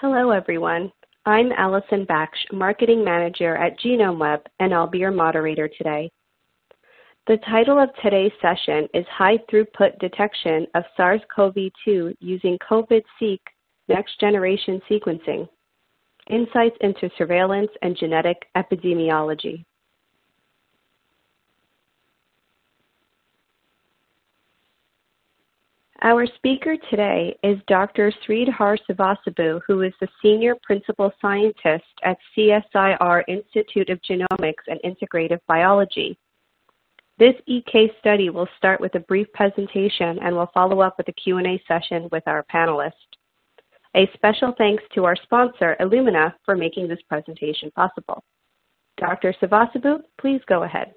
Hello, everyone. I'm Allison Baksh, Marketing Manager at GenomeWeb, and I'll be your moderator today. The title of today's session is High Throughput Detection of SARS-CoV-2 Using COVID-seq Next Generation Sequencing Insights into Surveillance and Genetic Epidemiology. Our speaker today is Dr. Sridhar Sivasubbu, who is the Senior Principal Scientist at CSIR Institute of Genomics and Integrative Biology. This EK study will start with a brief presentation and will follow up with a Q&A session with our panelists. A special thanks to our sponsor, Illumina, for making this presentation possible. Dr. Sivasubbu, please go ahead.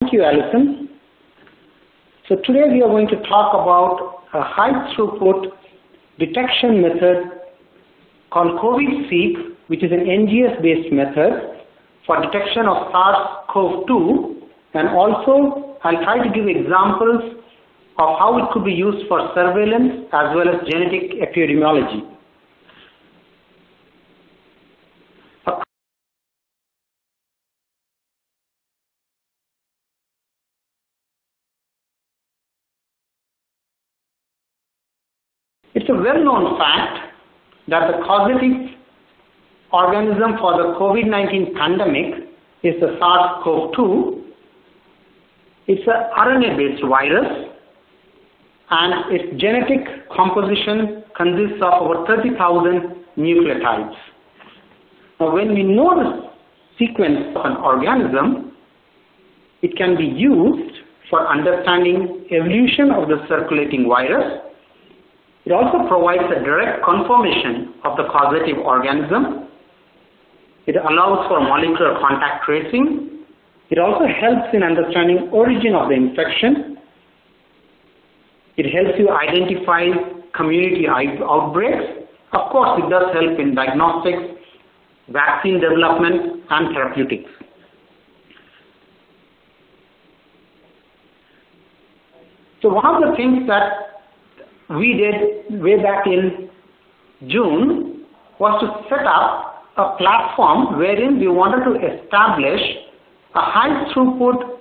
Thank you, Allison. So today we are going to talk about a high throughput detection method called COVID-seq, which is an NGS based method for detection of SARS-CoV-2 and also I'll try to give examples of how it could be used for surveillance as well as genetic epidemiology. It's a well-known fact that the causative organism for the COVID-19 pandemic is the SARS-CoV-2. It's an RNA-based virus and its genetic composition consists of over 30,000 nucleotides. Now when we know the sequence of an organism, it can be used for understanding evolution of the circulating virus. It also provides a direct confirmation of the causative organism it allows for molecular contact tracing. It also helps in understanding origin of the infection. It helps you identify community outbreaks. Of course, it does help in diagnostics, vaccine development, and therapeutics. So one of the things that we did way back in June was to set up a platform wherein we wanted to establish a high throughput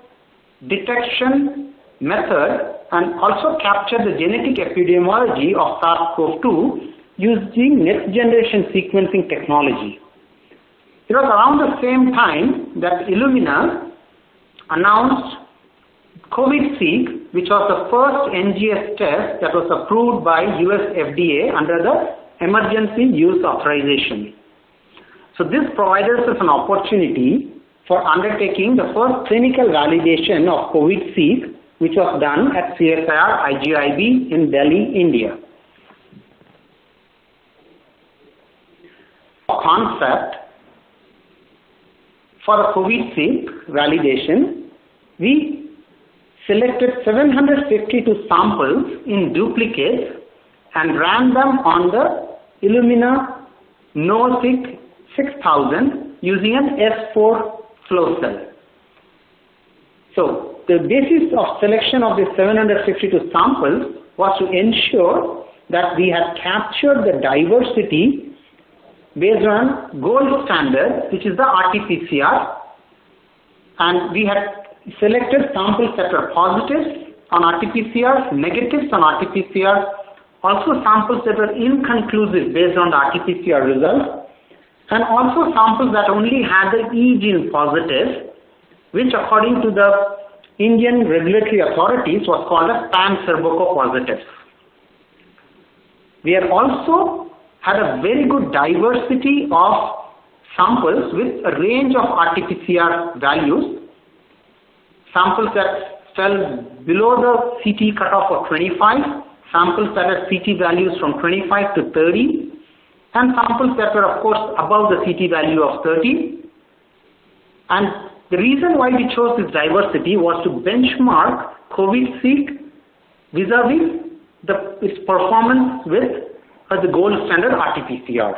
detection method and also capture the genetic epidemiology of SARS-CoV-2 using next generation sequencing technology. It was around the same time that Illumina announced COVID-seq, which was the first NGS test that was approved by US FDA under the emergency use authorization. So this provides us an opportunity for undertaking the first clinical validation of COVID-seq, which was done at CSIR IGIB in Delhi, India. Concept for the COVID-seq validation, we selected 752 samples in duplicates and ran them on the Illumina NovaSeq 6000 using an S4 flow cell. So the basis of selection of the 752 samples was to ensure that we had captured the diversity based on gold standard which is the RT-PCR and we had selected samples that were positive on RT-PCR, negatives on RT-PCR, also samples that were inconclusive based on the RT-PCR results and also samples that only had the E gene positive, which according to the Indian regulatory authorities was called as pan-serbuco positive. We have also had a very good diversity of samples with a range of RT-PCR values, samples that fell below the CT cutoff of 25, samples that had CT values from 25 to 30, and samples that were of course above the CT value of 30. And the reason why we chose this diversity was to benchmark COVID-seq vis-a-vis the, its performance with uh, the gold standard RT-PCR.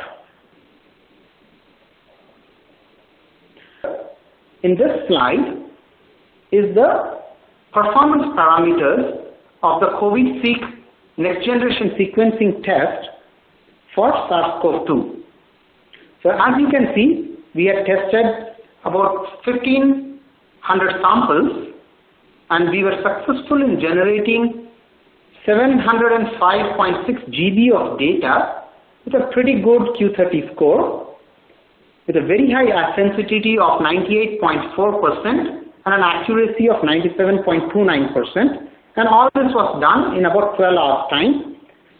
In this slide is the performance parameters of the COVID-seq next generation sequencing test for SARS-CoV-2. So as you can see, we have tested about 1500 samples and we were successful in generating 705.6 GB of data with a pretty good Q30 score with a very high sensitivity of 98.4% and an accuracy of 97.29% and all this was done in about 12 hours time.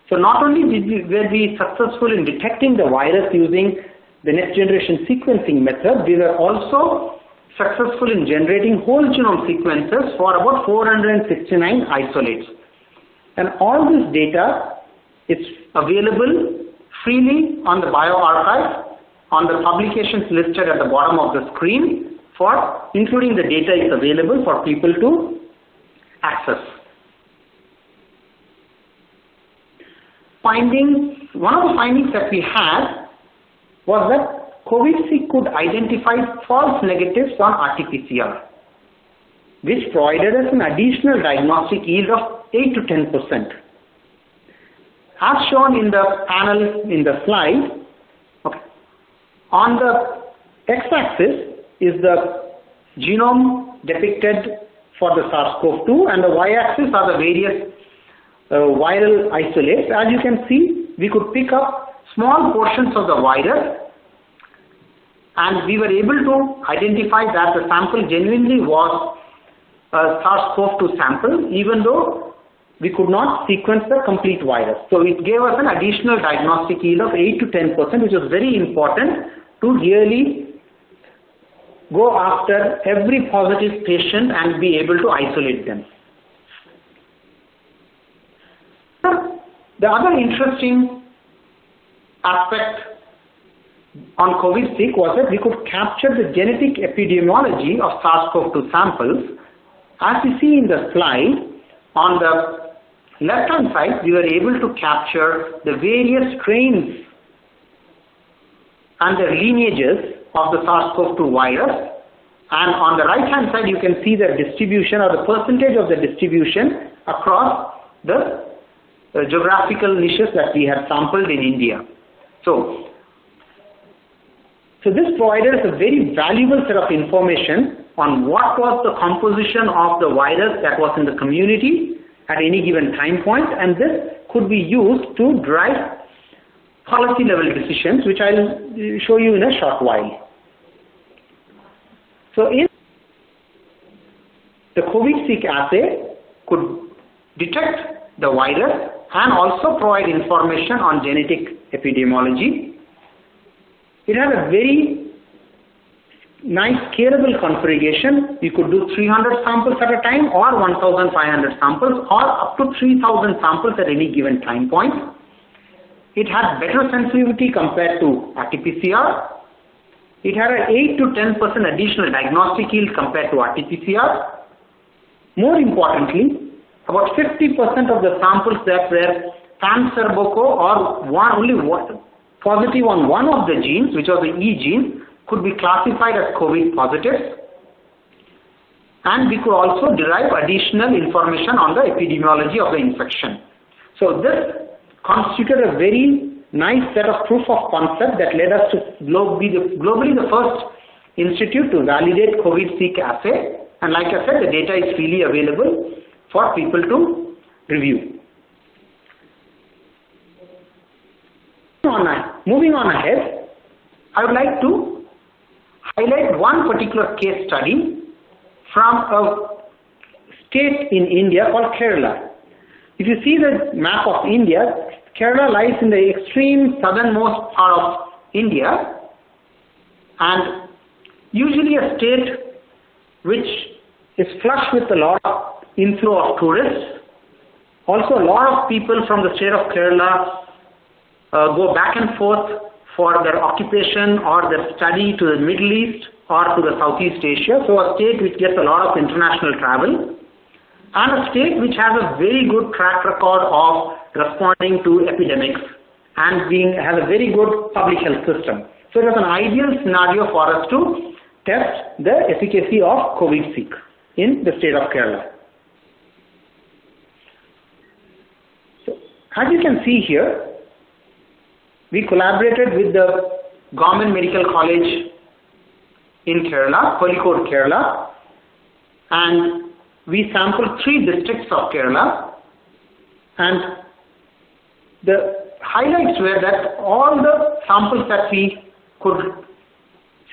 So not only did we, were we successful in detecting the virus using the next generation sequencing method, we were also successful in generating whole genome sequences for about 469 isolates. And all this data is available freely on the bioRxiv on the publications listed at the bottom of the screen for including the data is available for people to access. Findings, one of the findings that we had was that COVID-seq could identify false negatives on RT-PCR, which provided us an additional diagnostic yield of 8 to 10 percent. As shown in the panel in the slide, okay, on the x-axis is the genome depicted for the SARS-CoV-2 and the y-axis are the various uh, viral isolates. As you can see, we could pick up small portions of the virus and we were able to identify that the sample genuinely was a SARS-CoV-2 sample even though we could not sequence the complete virus. So it gave us an additional diagnostic yield of 8 to 10 percent which was very important to really go after every positive patient and be able to isolate them. The other interesting aspect on COVID-seq was that we could capture the genetic epidemiology of SARS-CoV-2 samples. As you see in the slide, on the left-hand side, we were able to capture the various strains and their lineages of the SARS-CoV-2 virus. And on the right-hand side, you can see the distribution or the percentage of the distribution across the uh, geographical niches that we have sampled in India. So so this provided us a very valuable set of information on what was the composition of the virus that was in the community at any given time point and this could be used to drive policy level decisions which I'll show you in a short while. So in the COVID-seq assay could detect the virus and also provide information on genetic epidemiology it has a very nice scalable configuration. You could do 300 samples at a time or 1500 samples or up to 3000 samples at any given time point. It has better sensitivity compared to RT-PCR. It had an 8 to 10 percent additional diagnostic yield compared to RT-PCR. More importantly, about 50 percent of the samples that were pan-Serboco or one, only one, positive on one of the genes, which was the E gene, could be classified as COVID positive. And we could also derive additional information on the epidemiology of the infection. So this constituted a very nice set of proof of concept that led us to be globally the first institute to validate COVID-seq assay. And like I said, the data is freely available for people to review. on, moving on ahead, I would like to highlight one particular case study from a state in India called Kerala. If you see the map of India, Kerala lies in the extreme southernmost part of India and usually a state which is flush with a lot of inflow of tourists. Also a lot of people from the state of Kerala uh, go back and forth for their occupation or their study to the Middle East or to the Southeast Asia. So a state which gets a lot of international travel and a state which has a very good track record of responding to epidemics and being has a very good public health system. So it was an ideal scenario for us to test the efficacy of COVID-seq in the state of Kerala. So As you can see here, we collaborated with the Government Medical College in Kerala, Kozhikode, Kerala, and we sampled three districts of Kerala and the highlights were that all the samples that we could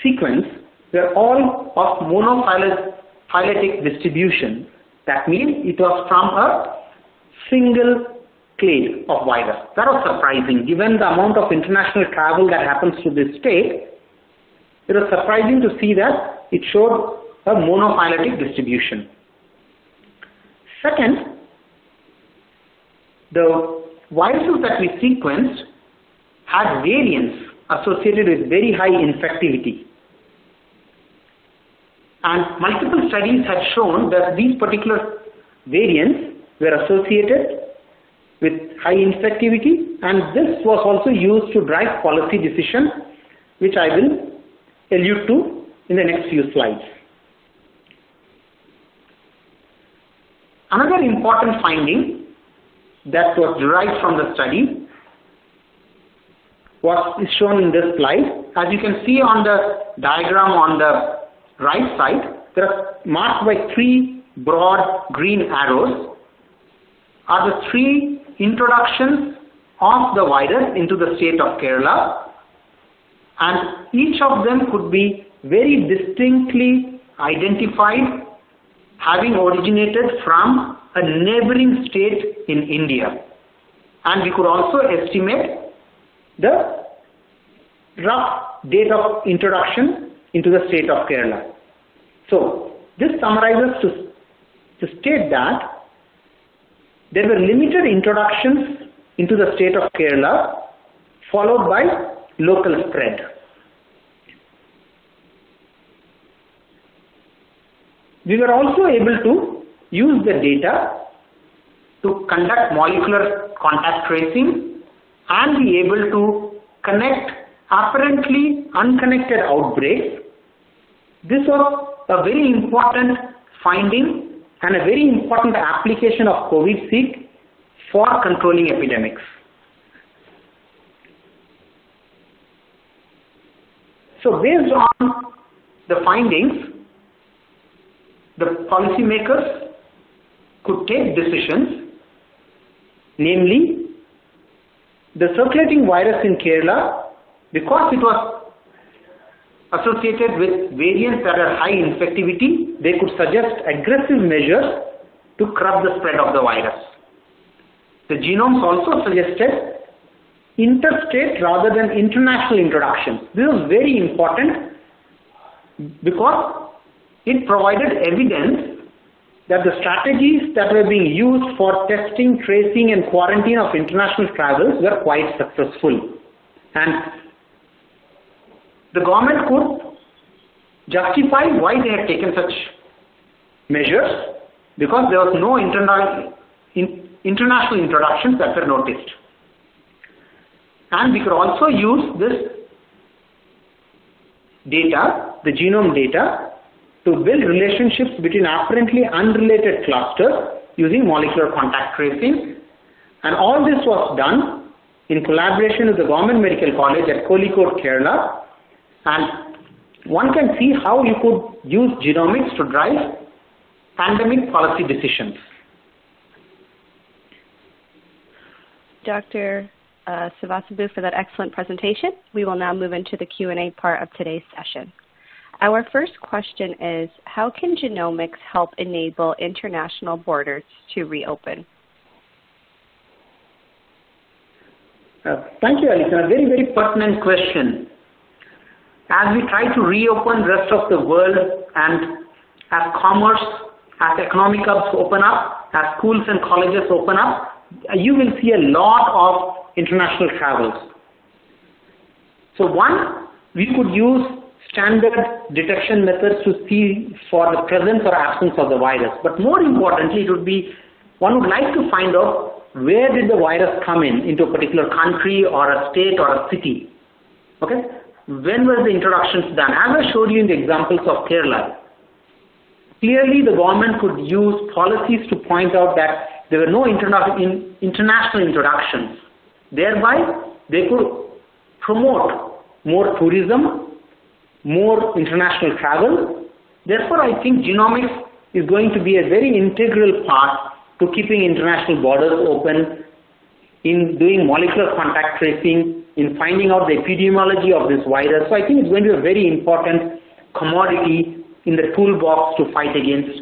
sequence were all of monophyletic distribution. That means it was from a single clade of virus. That was surprising given the amount of international travel that happens to this state. It was surprising to see that it showed a monophyletic distribution. Second, the viruses that we sequenced had variants associated with very high infectivity. And multiple studies had shown that these particular variants were associated with high infectivity and this was also used to drive policy decisions which I will allude to in the next few slides. Another important finding that was derived from the study was shown in this slide. As you can see on the diagram on the right side, they are marked by three broad green arrows are the three introductions of the virus into the state of Kerala and each of them could be very distinctly identified having originated from a neighboring state in India. And we could also estimate the rough date of introduction into the state of Kerala. So, this summarizes to, to state that there were limited introductions into the state of Kerala followed by local spread. We were also able to use the data to conduct molecular contact tracing and be able to connect apparently unconnected outbreaks. This was a very important finding and a very important application of COVID-SEEK for controlling epidemics. So based on the findings, the policymakers could take decisions, namely the circulating virus in Kerala, because it was associated with variants that are high infectivity, they could suggest aggressive measures to curb the spread of the virus. The genomes also suggested interstate rather than international introduction. This was very important because it provided evidence that the strategies that were being used for testing, tracing and quarantine of international travels were quite successful. And the government could justify why they had taken such measures because there was no internal, in, international introductions that were noticed. And we could also use this data, the genome data, to build relationships between apparently unrelated clusters using molecular contact tracing. And all this was done in collaboration with the Government Medical College at Kozhikode, Kerala. And one can see how you could use genomics to drive pandemic policy decisions. Dr. Uh, for that excellent presentation. We will now move into the Q&A part of today's session. Our first question is, how can genomics help enable international borders to reopen? Uh, thank you, Alison. A very, very pertinent question. As we try to reopen the rest of the world and as commerce, as economic hubs open up, as schools and colleges open up, you will see a lot of international travels. So one, we could use standard detection methods to see for the presence or absence of the virus. But more importantly, it would be, one would like to find out where did the virus come in, into a particular country or a state or a city. Okay? When were the introductions done? As I showed you in the examples of Kerala, clearly the government could use policies to point out that there were no in, international introductions. Thereby, they could promote more tourism, more international travel. Therefore, I think genomics is going to be a very integral part to keeping international borders open, in doing molecular contact tracing, in finding out the epidemiology of this virus. So I think it's going to be a very important commodity in the toolbox to fight against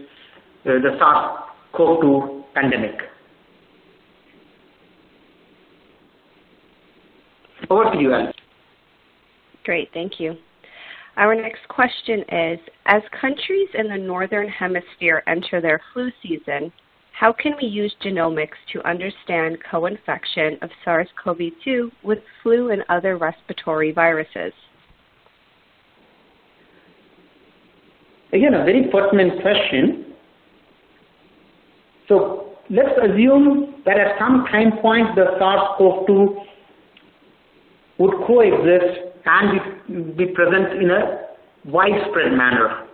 uh, the SARS-CoV-2 pandemic. Over to you, Alice. Great, thank you. Our next question is, as countries in the Northern Hemisphere enter their flu season, how can we use genomics to understand co-infection of SARS-CoV-2 with flu and other respiratory viruses? Again, a very pertinent question. So let's assume that at some time point the SARS-CoV-2 would coexist and be, be present in a widespread manner.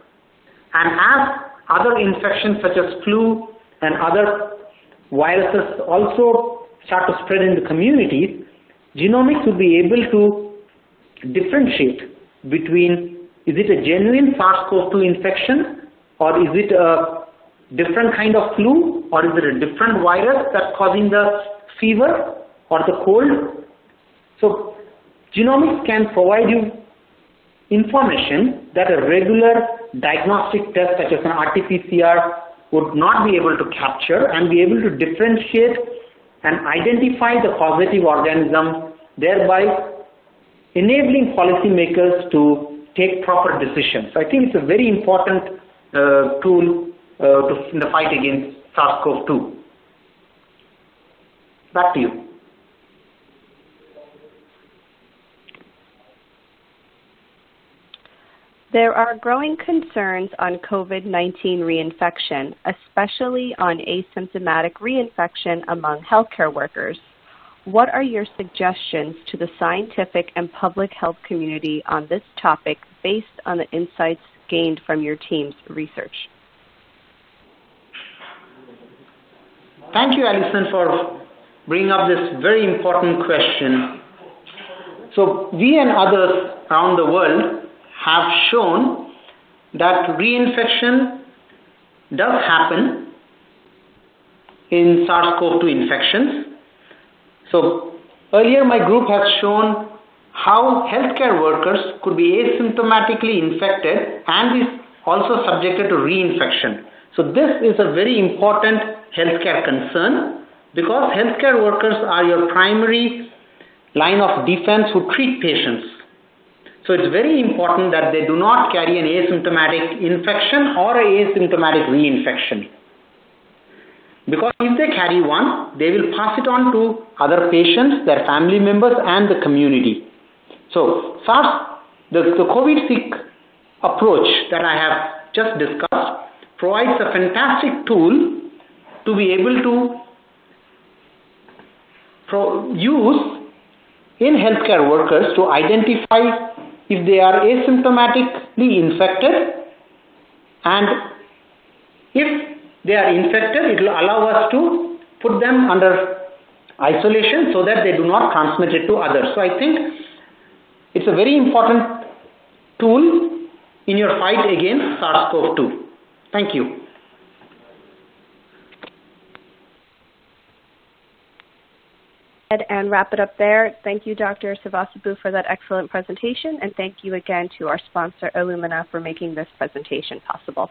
And as other infections such as flu and other viruses also start to spread in the communities, genomics will be able to differentiate between is it a genuine SARS-CoV-2 infection or is it a different kind of flu or is it a different virus that's causing the fever or the cold? So genomics can provide you information that a regular diagnostic test such as an RT-PCR would not be able to capture and be able to differentiate and identify the causative organism, thereby enabling policymakers to take proper decisions. So I think it's a very important uh, tool uh, to, in the fight against SARS-CoV-2. Back to you. There are growing concerns on COVID-19 reinfection, especially on asymptomatic reinfection among healthcare workers. What are your suggestions to the scientific and public health community on this topic based on the insights gained from your team's research? Thank you, Alison, for bringing up this very important question. So we and others around the world have shown that reinfection does happen in SARS-CoV-2 infections. So earlier my group has shown how healthcare workers could be asymptomatically infected and is also subjected to reinfection. So this is a very important healthcare concern because healthcare workers are your primary line of defense who treat patients. So it's very important that they do not carry an asymptomatic infection or an asymptomatic reinfection. Because if they carry one, they will pass it on to other patients, their family members and the community. So SARS, the, the COVID-sick approach that I have just discussed provides a fantastic tool to be able to use in healthcare workers to identify if they are asymptomatically infected and if they are infected it will allow us to put them under isolation so that they do not transmit it to others. So I think it's a very important tool in your fight against SARS-CoV-2. Thank you. And wrap it up there. Thank you, Dr. Sivasaboo, for that excellent presentation, and thank you again to our sponsor, Illumina, for making this presentation possible.